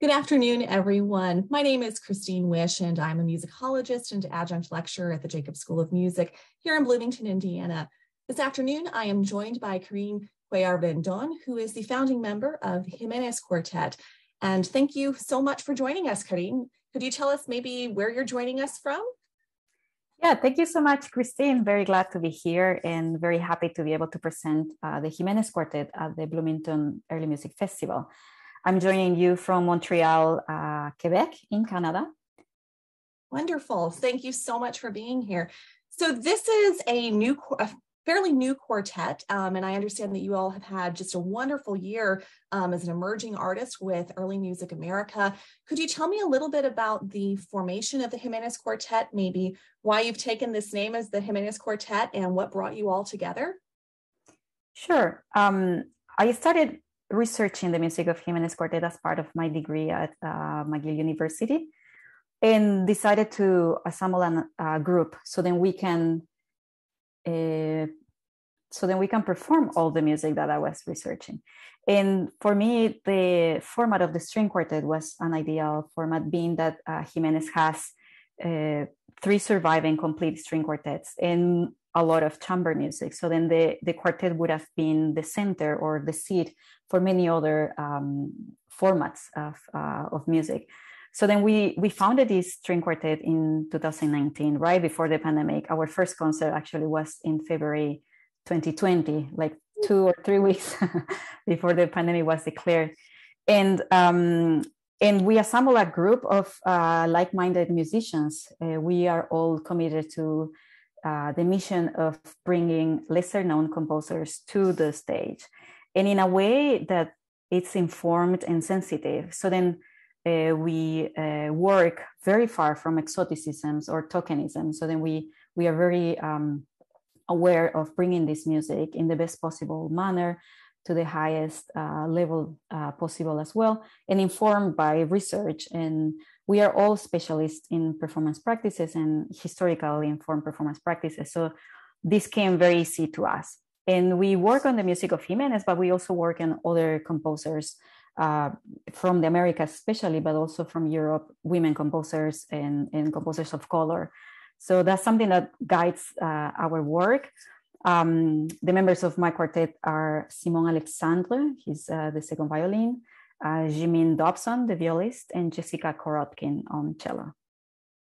Good afternoon, everyone. My name is Christine Wisch, and I'm a musicologist and adjunct lecturer at the Jacobs School of Music here in Bloomington, Indiana. This afternoon, I am joined by Karin Cuellar Rendon, who is the founding member of Ximenez Quartet. And thank you so much for joining us, Karin. Could you tell us maybe where you're joining us from? Yeah, thank you so much, Christine. Very glad to be here and very happy to be able to present uh, the Ximenez Quartet at the Bloomington Early Music Festival. I'm joining you from Montreal, uh, Quebec, in Canada. Wonderful. Thank you so much for being here. So, this is a new, a fairly new quartet, um, and I understand that you all have had just a wonderful year um, as an emerging artist with Early Music America. Could you tell me a little bit about the formation of the Ximenez Quartet, maybe why you've taken this name as the Ximenez Quartet and what brought you all together? Sure. Um, I started researching the music of Ximenez Quartet as part of my degree at uh, McGill University and decided to assemble a uh, group so then we can uh, so then we can perform all the music that I was researching. And for me, the format of the string quartet was an ideal format, being that uh, Ximenez has uh, three surviving complete string quartets and a lot of chamber music. So then the, the quartet would have been the center or the seat for many other um, formats of, uh, of music. So then we we founded this string quartet in 2019, right before the pandemic. Our first concert actually was in February 2020, like two or three weeks before the pandemic was declared. And um, and we assembled a group of uh, like-minded musicians. Uh, we are all committed to uh, the mission of bringing lesser-known composers to the stage and in a way that it's informed and sensitive. So then uh, we uh, work very far from exoticisms or tokenism. So then we we are very um, aware of bringing this music in the best possible manner to the highest uh, level uh, possible as well, and informed by research. And we are all specialists in performance practices and historically informed performance practices. So this came very easy to us and we work on the music of Ximenez, but we also work on other composers uh, from the Americas, especially, but also from Europe, women composers and, and composers of color. So that's something that guides uh, our work. Um, the members of my quartet are Simon Alexandre, he's uh, the second violin, uh, Jimin Dobson, the violist, and Jessica Korotkin on cello.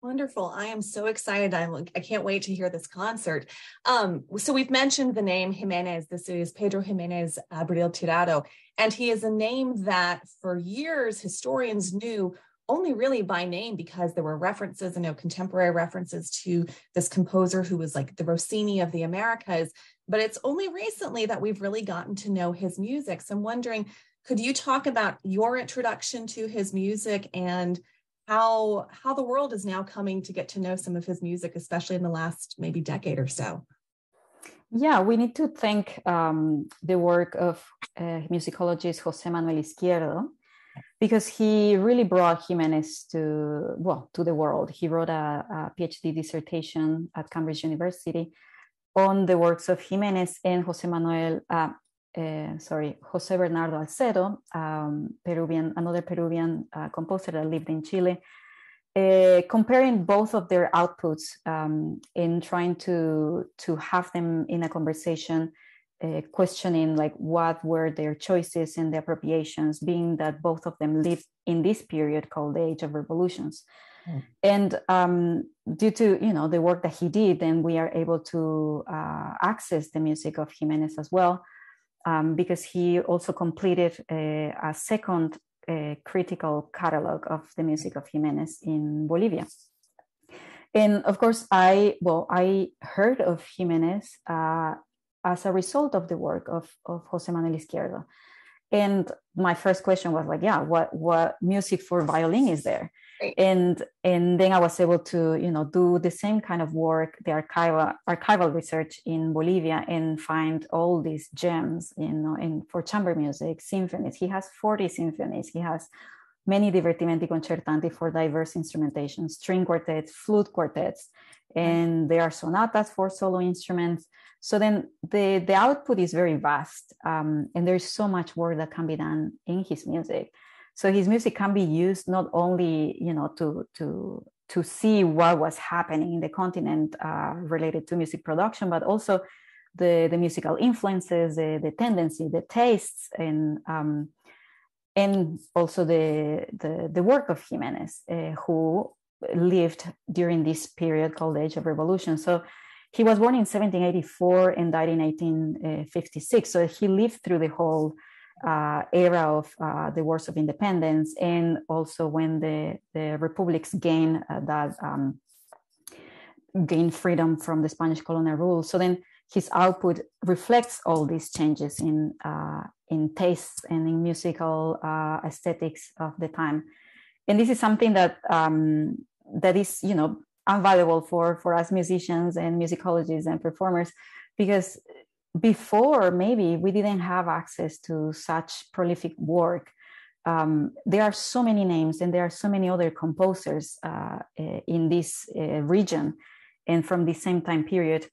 Wonderful. I am so excited. I'm I can't wait to hear this concert. Um, so we've mentioned the name Ximenez. This is Pedro Ximenez Abril Tirado. And he is a name that for years historians knew only really by name because there were references, you know, contemporary references to this composer who was like the Rossini of the Americas. But it's only recently that we've really gotten to know his music. So I'm wondering, could you talk about your introduction to his music and how how the world is now coming to get to know some of his music, especially in the last maybe decade or so. Yeah, we need to thank um, the work of uh, musicologist Jose Manuel Izquierdo because he really brought Ximenez to well to the world. He wrote a, a PhD dissertation at Cambridge University on the works of Ximenez and Jose Manuel. Uh, uh, sorry, Jose Bernardo Alcedo, um, Peruvian, another Peruvian uh, composer that lived in Chile, uh, comparing both of their outputs um, in trying to to have them in a conversation, uh, questioning like what were their choices and the appropriations, being that both of them lived in this period called the Age of Revolutions. Mm. And um, due to you know the work that he did, then we are able to uh, access the music of Ximenez as well um, because he also completed a, a second uh, critical catalog of the music of Ximenez in Bolivia. And of course, I well, I heard of Ximenez uh, as a result of the work of, of Jose Manuel Izquierdo. And my first question was like, yeah, what what music for violin is there? and and then i was able to you know do the same kind of work the archival archival research in bolivia and find all these gems you know in for chamber music symphonies he has 40 symphonies he has many divertimenti concertanti for diverse instrumentation string quartets flute quartets and there are sonatas for solo instruments. So then the the output is very vast um, and there's so much work that can be done in his music. So his music can be used not only, you know, to to to see what was happening in the continent uh, related to music production, but also the, the musical influences, the, the tendency, the tastes, and um, and also the, the, the work of Ximenez, uh, who lived during this period called the Age of Revolution. So he was born in 1784 and died in 1856. So he lived through the whole uh, era of uh, the wars of independence and also when the, the republics gained uh, that um, gained freedom from the Spanish colonial rule. So then his output reflects all these changes in uh, in tastes and in musical uh, aesthetics of the time. And this is something that um, that is you know invaluable for for us musicians and musicologists and performers because before maybe we didn't have access to such prolific work. Um, there are so many names and there are so many other composers uh, in this uh, region and from the same time period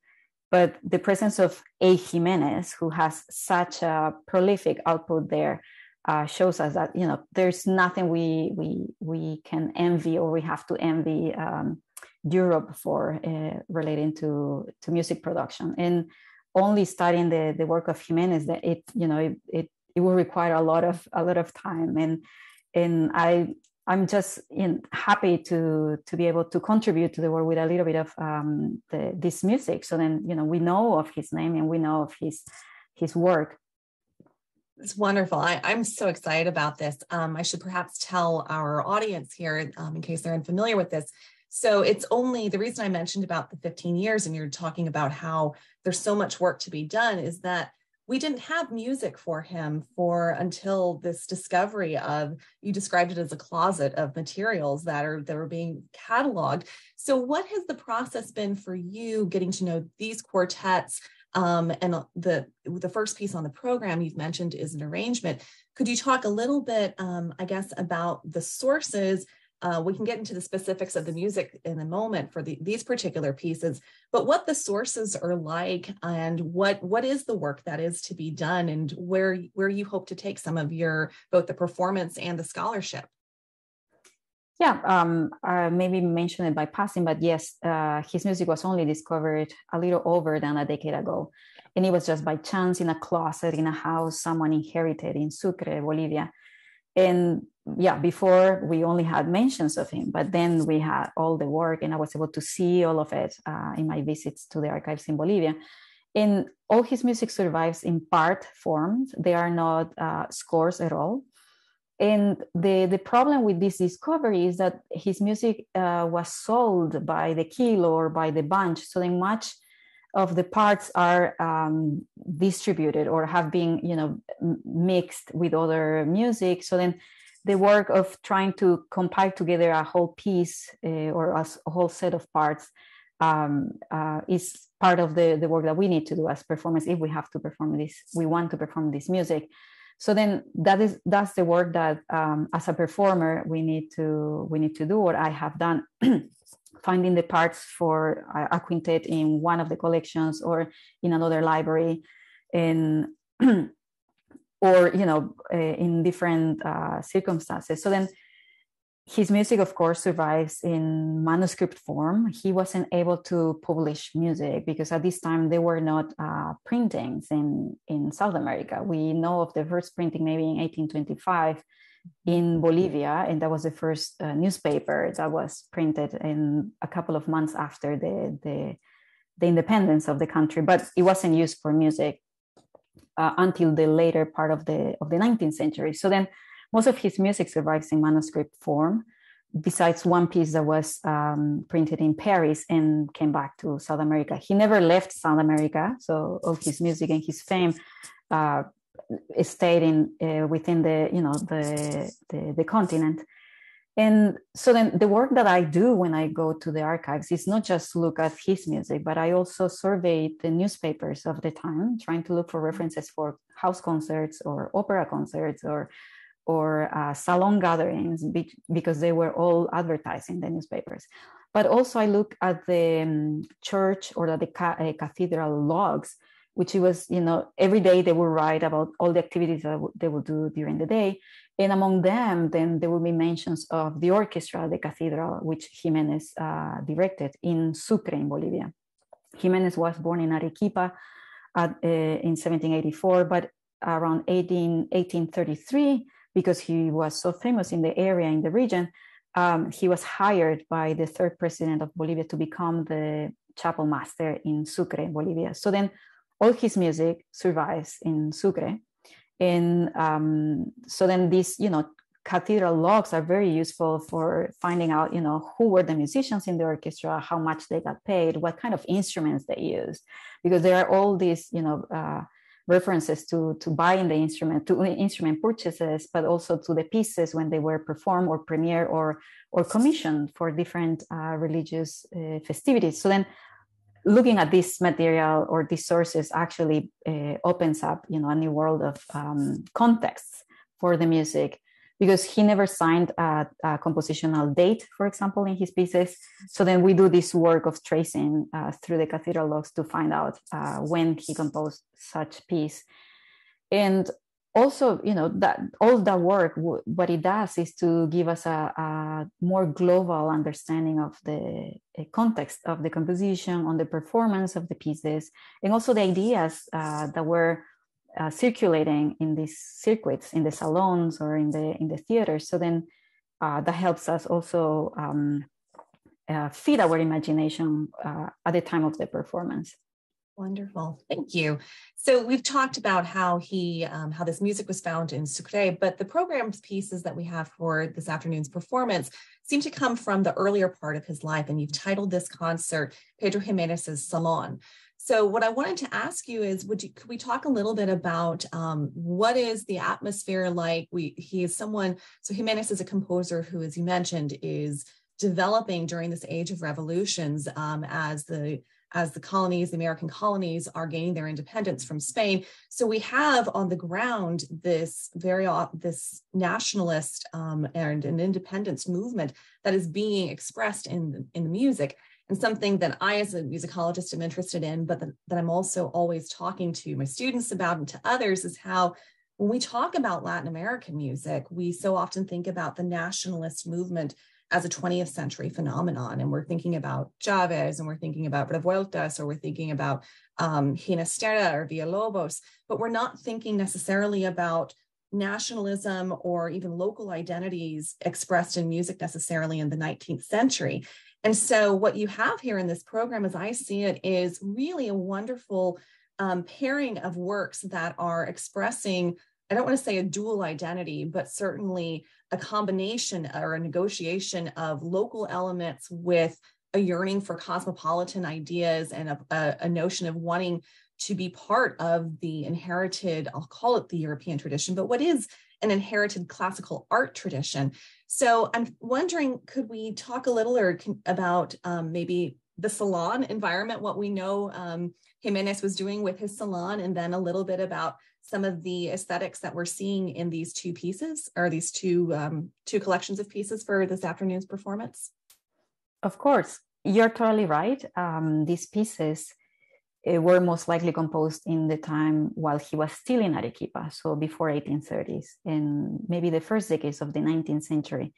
but the presence of A. Ximenez, who has such a prolific output there, uh, shows us that you know there's nothing we we we can envy or we have to envy um, Europe for uh, relating to to music production. And only studying the the work of Ximenez, that it you know it, it it will require a lot of a lot of time and and I I'm just in, happy to to be able to contribute to the world with a little bit of um, the, this music. So then, you know, we know of his name and we know of his his work. It's wonderful. I, am so excited about this. Um, I should perhaps tell our audience here, um, in case they're unfamiliar with this. So it's only the reason I mentioned about the 15 years, and you're talking about how there's so much work to be done, is that we didn't have music for him for until this discovery of you described it as a closet of materials that are that are being cataloged. So what has the process been for you getting to know these quartets um, and the the first piece on the program you've mentioned is an arrangement. Could you talk a little bit um, i guess about the sources uh, we can get into the specifics of the music in a moment for the, these particular pieces, but what the sources are like and what what is the work that is to be done and where where you hope to take some of your both the performance and the scholarship. Yeah, um, maybe mention it by passing, but yes, uh, his music was only discovered a little over than a decade ago. And it was just by chance in a closet in a house someone inherited in Sucre, Bolivia and yeah before we only had mentions of him but then we had all the work and i was able to see all of it uh, in my visits to the archives in bolivia. And all his music survives in part forms. They are not uh, scores at all. And the, the problem with this discovery is that his music uh, was sold by the kilo or by the bunch. So then much of the parts are um, distributed or have been you know mixed with other music. So then the work of trying to compile together a whole piece uh, or a, a, whole set of parts um, uh, is part of the, the work that we need to do as performers if we have to perform this we want to perform this music. So then that is that's the work that um, as a performer we need to we need to do what i have done finding the parts for a, a quintet in one of the collections or in another library. And or you know uh, in different uh, circumstances. So then his music of course survives in manuscript form. He wasn't able to publish music because at this time there were not uh, printings in in south america. We know of the first printing maybe in 1825 in Bolivia, and that was the first uh, newspaper that was printed in a couple of months after the, the, the independence of the country. But it wasn't used for music uh, until the later part of the of the 19th century. So then, most of his music survives in manuscript form. Besides one piece that was um, printed in Paris and came back to South America, he never left South America. So all his music and his fame uh, stayed in uh, within the you know the, the, the continent and so then the work that i do when i go to the archives is not just look at his music but i also survey the newspapers of the time trying to look for references for house concerts or opera concerts or or uh, salon gatherings because they were all advertising the newspapers. But also i look at the um, church or at the ca- uh, cathedral logs which was, you know, every day they would write about all the activities that they would do during the day. And among them, then there would be mentions of the orchestra, the cathedral, which Ximenez uh, directed in Sucre, in Bolivia. Ximenez was born in Arequipa at, uh, in 1784, but around 18, 1833, because he was so famous in the area, in the region, um, he was hired by the third president of Bolivia to become the chapel master in Sucre, in Bolivia. So then all his music survives in Sucre. And um, so then these, you know, cathedral logs are very useful for finding out, you know, who were the musicians in the orchestra, how much they got paid, what kind of instruments they used, because there are all these, you know, uh, references to to buying the instrument to instrument purchases but also to the pieces when they were performed or premiered or or commissioned for different uh, religious uh, festivities so then looking at this material or these sources actually uh, opens up you know a new world of um, contexts for the music because he never signed a, a, compositional date, for example, in his pieces. So then we do this work of tracing uh, through the cathedral logs to find out uh, when he composed such piece. And also, you know, that all that work, what it does is to give us a, a more global understanding of the context of the composition, on the performance of the pieces, and also the ideas uh, that were uh, circulating in these circuits in the salons or in the in the theaters. So then uh, that helps us also um, uh, feed our imagination uh, at the time of the performance wonderful thank you so we've talked about how he um, how this music was found in sucre but the program's pieces that we have for this afternoon's performance seem to come from the earlier part of his life and you've titled this concert pedro ximenez's salon so what I wanted to ask you is, would you could we talk a little bit about um, what is the atmosphere like? We he is someone. So Ximenez is a composer who, as you mentioned, is developing during this age of revolutions um, as the as the colonies, the American colonies, are gaining their independence from Spain. So we have on the ground this very this nationalist um, and an independence movement that is being expressed in in the music and something that I, as a musicologist, am interested in, but that I'm also always talking to my students about and to others is how when we talk about Latin American music, we so often think about the nationalist movement as a 20th century phenomenon. And we're thinking about Chavez and we're thinking about Revueltas or we're thinking about um, Ginastera or Villalobos, but we're not thinking necessarily about nationalism or even local identities expressed in music necessarily in the 19th century. And so, what you have here in this program, as I see it, is really a wonderful um, pairing of works that are expressing, I don't want to say a dual identity, but certainly a combination or a negotiation of local elements with a yearning for cosmopolitan ideas and a, a, a notion of wanting to be part of the inherited, I'll call it the European tradition, but what is an inherited classical art tradition. So I'm wondering, could we talk a little or about um, maybe the salon environment, what we know um, Ximenez was doing with his salon, and then a little bit about some of the aesthetics that we're seeing in these two pieces or these two um, two collections of pieces for this afternoon's performance? Of course, you're totally right. Um, these pieces uh, were most likely composed in the time while he was still in Arequipa, so before 1830s and maybe the first decades of the 19th century.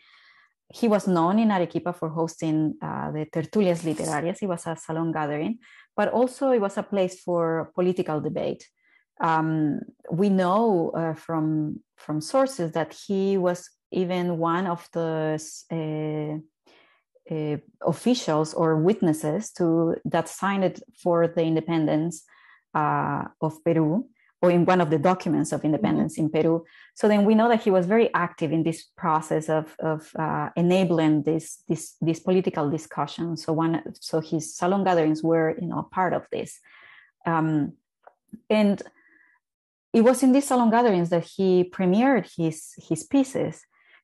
He was known in Arequipa for hosting uh, the tertulias literarias. It was a salon gathering, but also it was a place for political debate. Um, we know uh, from from sources that he was even one of the uh, uh, officials or witnesses to that signed it for the independence uh, of Peru or in one of the documents of independence in Peru. So then we know that he was very active in this process of, of uh, enabling this, this, this political discussion. So one, so his salon gatherings were, you know, part of this. Um, and it was in these salon gatherings that he premiered his, his pieces.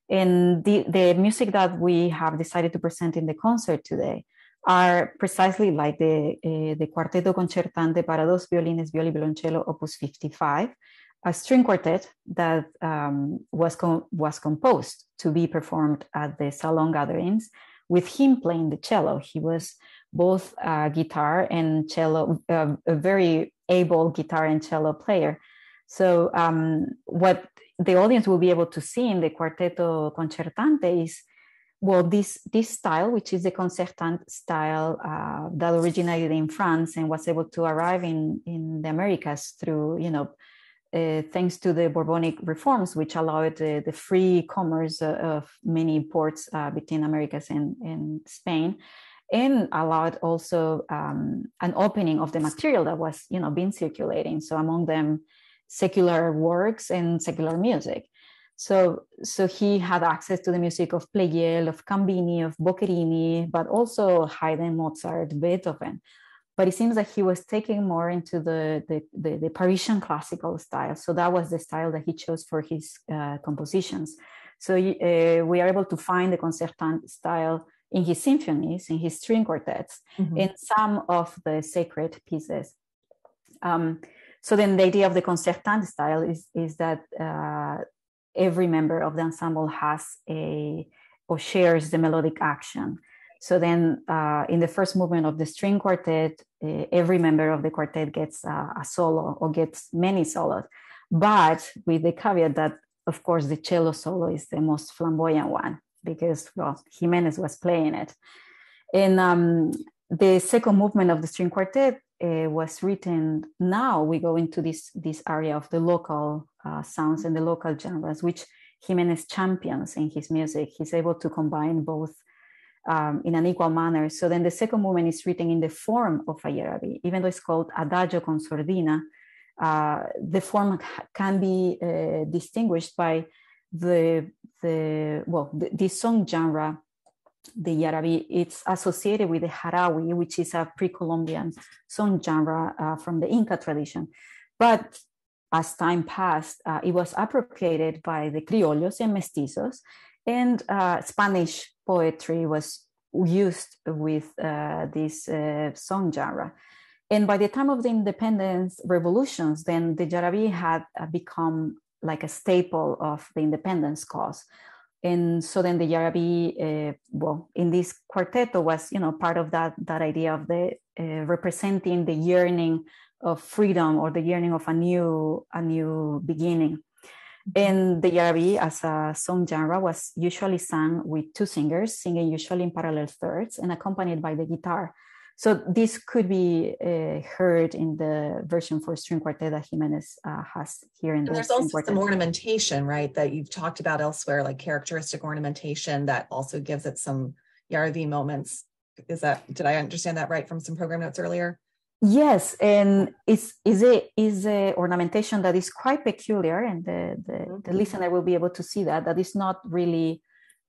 And the, the music that we have decided to present in the concert today are precisely like the, uh, the Cuarteto Concertante para dos violines, violí, violoncello, opus 55, a string quartet that um, was, com- was composed to be performed at the salon gatherings with him playing the cello. He was both uh, guitar and cello, uh, a very able guitar and cello player. So um, what the audience will be able to see in the Cuarteto Concertante is well this this style which is the concertant style uh, that originated in france and was able to arrive in in the americas through you know uh, thanks to the bourbonic reforms which allowed the, the free commerce uh, of many ports uh, between americas and, and spain and allowed also um, an opening of the material that was you know being circulating. So among them secular works and secular music. So, so he had access to the music of Pleyel, of Cambini, of Boccherini, but also Haydn, Mozart, Beethoven. But it seems that he was taking more into the, the, the, the Parisian classical style. So that was the style that he chose for his uh, compositions. So uh, we are able to find the concertant style in his symphonies, in his string quartets, mm-hmm. in some of the sacred pieces. Um, so then the idea of the concertante style is, is that uh, every member of the ensemble has a or shares the melodic action. So then uh, in the first movement of the string quartet, uh, every member of the quartet gets a solo or gets many solos, but with the caveat that of course the cello solo is the most flamboyant one because well Ximenez was playing it. And um, the second movement of the string quartet uh, was written now we go into this this area of the local uh, sounds and the local genres which ximenez champions in his music. He's able to combine both um, in an equal manner. So then the second movement is written in the form of a yarabi even though it's called adagio con sordina uh, the form can be uh, distinguished by the the well the, the song genre the Yarabi, it's associated with the Harawi, which is a pre-Columbian song genre uh, from the Inca tradition. But as time passed, uh, it was appropriated by the criollos and mestizos, and uh, Spanish poetry was used with uh, this uh, song genre. And by the time of the independence revolutions, then the Yarabi had uh, become like a staple of the independence cause and so then the Yarabi, uh, well, in this quarteto was, you know, part of that that idea of the uh, representing the yearning of freedom or the yearning of a new a new beginning. And the Yarabi as a song genre was usually sung with two singers, singing usually in parallel thirds and accompanied by the guitar. So this could be uh, heard in the version for string quartet that Ximenez uh, has here in and the There's also quartet. some ornamentation, right, that you've talked about elsewhere, like characteristic ornamentation that also gives it some Yaravi moments. Is that did I understand that right from some program notes earlier? Yes, and it's is a is a ornamentation that is quite peculiar, and the the, mm-hmm. the listener will be able to see that that is not really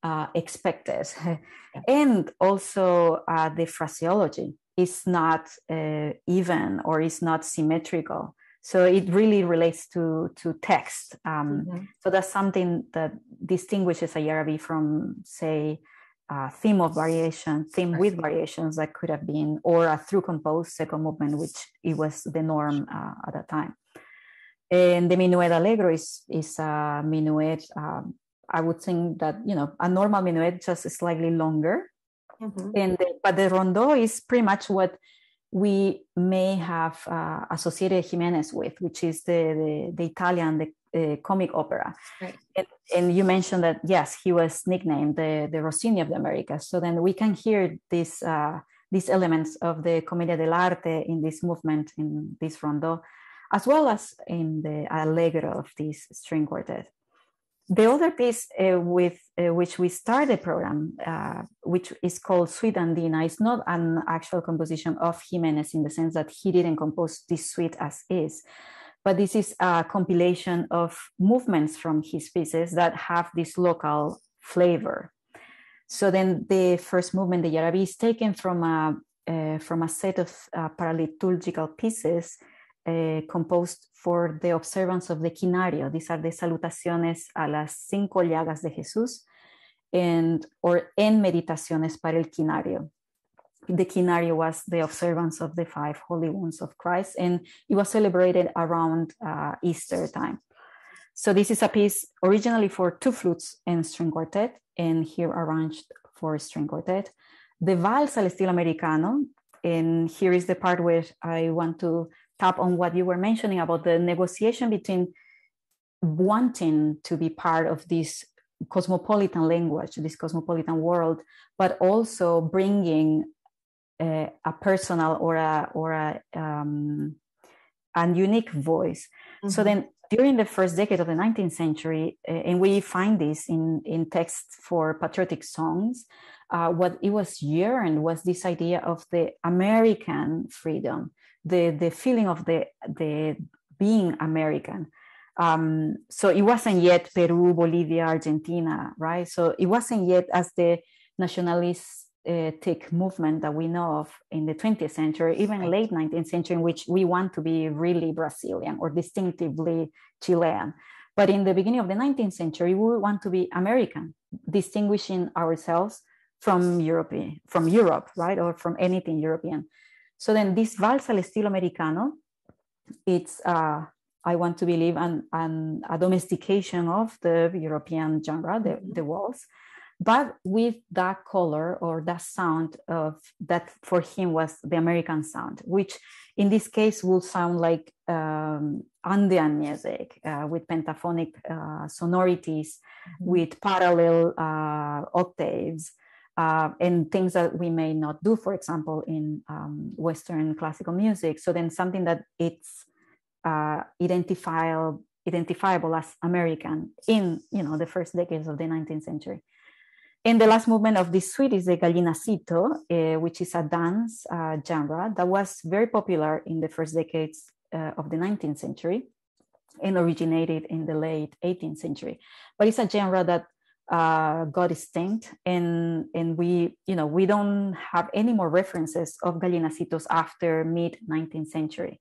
uh, expected, yeah. and also uh, the phraseology is not uh, even or is not symmetrical. So it really relates to to text. Um, mm-hmm. So that's something that distinguishes a Yarabi from, say, a theme of variation, theme with variations that could have been, or a through composed second movement, which it was the norm uh, at that time. And the minuet allegro is is a minuet. Um, I would think that you know a normal minuet just slightly longer Mm-hmm. And the, but the rondo is pretty much what we may have uh, associated Ximenez with, which is the the, the Italian the uh, comic opera. Right. And, and, you mentioned that yes, he was nicknamed the the Rossini of the Americas. So then we can hear these uh, these elements of the Commedia dell'arte in this movement in this rondo, as well as in the allegro of this string quartet the other piece uh, with uh, which we start the program, uh, which is called Suite Andina, is not an actual composition of Ximenez in the sense that he didn't compose this suite as is, but this is a compilation of movements from his pieces that have this local flavor. So then the first movement, the Yarabi, is taken from a uh, from a set of uh, paraliturgical pieces uh, composed for the observance of the quinario. These are the salutaciones a las cinco llagas de Jesús and or en meditaciones para el quinario. The quinario was the observance of the five holy wounds of Christ, and it was celebrated around uh, Easter time. So this is a piece originally for two flutes and string quartet, and here arranged for string quartet. the Vals al estilo americano. And here is the part where I want to tap on what you were mentioning about the negotiation between wanting to be part of this cosmopolitan language, this cosmopolitan world, but also bringing a, a personal or a or a um, and unique voice. Mm-hmm. So then, during the first decade of the 19th century, uh, and we find this in in texts for patriotic songs, uh, what it was yearned was this idea of the American freedom, the the feeling of the the being American. Um, so it wasn't yet Peru, Bolivia, Argentina, right? So it wasn't yet as the nationalistic movement that we know of in the 20th century, even late 19th century, in which we want to be really Brazilian or distinctively Chilean. But in the beginning of the 19th century, we want to be American, distinguishing ourselves from Europe, from Europe, right, or from anything European. So then this vals al estilo americano, it's uh, I want to believe an, an a domestication of the European genre, the, mm-hmm. the waltz, but with that color or that sound of that for him was the American sound, which in this case would sound like um, Andean music uh, with pentaphonic uh, sonorities, mm-hmm. with parallel uh, octaves, uh, and things that we may not do, for example, in um, Western classical music. So then something that it's uh, identifiable identifiable as American in you know the first decades of the 19th century. And the last movement of this suite is the gallinacito, uh, which is a dance uh, genre that was very popular in the first decades uh, of the 19th century and originated in the late 18th century. But it's a genre that uh, got extinct, and and we you know we don't have any more references of gallinacitos after mid 19th century.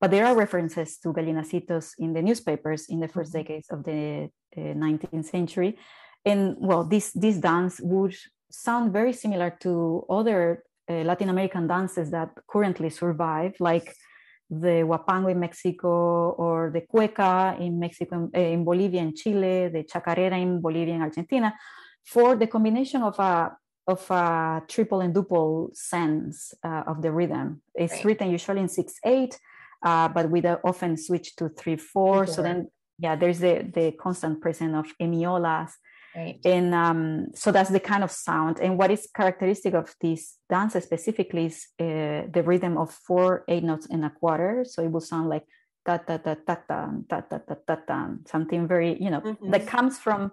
But there are references to gallinacitos in the newspapers in the first mm-hmm. decades of the uh, 19th century. And well, this, this dance would sound very similar to other uh, Latin American dances that currently survive, like the huapango in Mexico or the cueca in Mexico, in Bolivia and Chile, the chacarera in Bolivia and Argentina, for the combination of a of a triple and duple sense uh, of the rhythm. It's right. written usually in six eight, uh, but we often switch to three four. So then, yeah, there's the the constant presence of hemiolas. Right. And um, so that's the kind of sound. And what is characteristic of this dance specifically is uh, the rhythm of four eight notes in a quarter. So it will sound like ta ta ta ta ta ta ta ta ta ta, something very you know mm-hmm. that comes from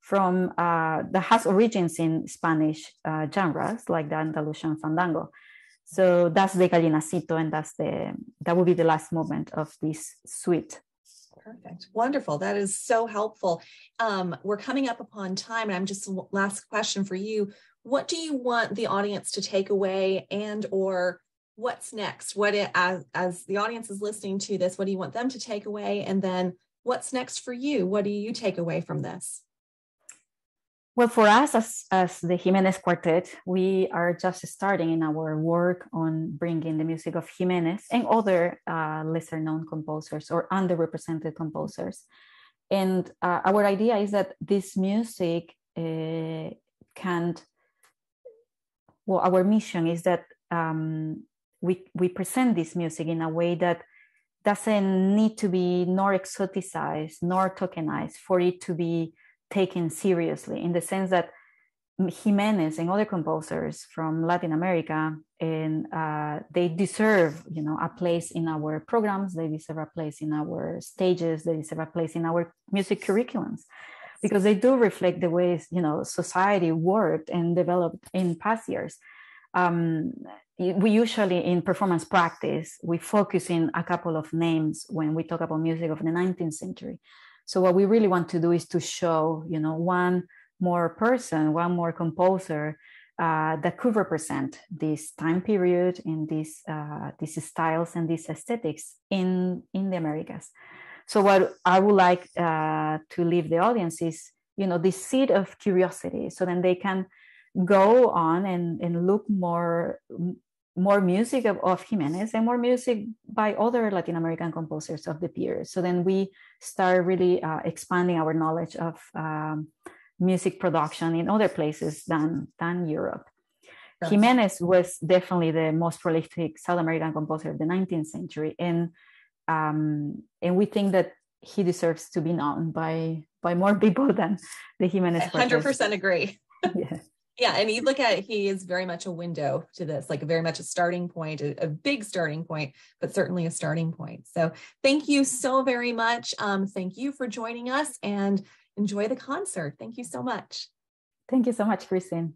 from uh, that has origins in Spanish uh, genres like the Andalusian fandango. So that's the gallinacito, and that's the that will be the last moment of this suite. Perfect. Wonderful. That is so helpful. Um, we're coming up upon time, and I'm just last question for you. What do you want the audience to take away, and or what's next? What it, as as the audience is listening to this, what do you want them to take away, and then what's next for you? What do you take away from this? Well, for us as, as the Ximenez Quartet, we are just starting in our work on bringing the music of Ximenez and other uh, lesser known composers or underrepresented composers. And uh, our idea is that this music uh, can, well, our mission is that um, we, we present this music in a way that doesn't need to be nor exoticized nor tokenized for it to be taken seriously in the sense that Ximenez and other composers from Latin America, and uh, they deserve, you know, a place in our programs. They deserve a place in our stages. They deserve a place in our music curriculums, because they do reflect the ways, you know, society worked and developed in past years. Um, we usually in performance practice we focus in a couple of names when we talk about music of the 19th century so what we really want to do is to show, you know, one more person, one more composer uh, that could represent this time period in these uh, these styles and these aesthetics in in the Americas. So what I would like uh, to leave the audience is, you know, this seed of curiosity, so then they can go on and, and look more more music of, of Ximenez and more music by other Latin American composers of the period. So then we start really uh, expanding our knowledge of um, music production in other places than, than Europe. Ximenez was definitely the most prolific South American composer of the 19th century, and um, and we think that he deserves to be known by by more people than the Ximenez. Hundred percent agree. yeah. Yeah, and you look at it, he is very much a window to this, like very much a starting point, a, a, big starting point, but certainly a starting point. So thank you so very much. Um, thank you for joining us and enjoy the concert. Thank you so much. Thank you so much, Christine.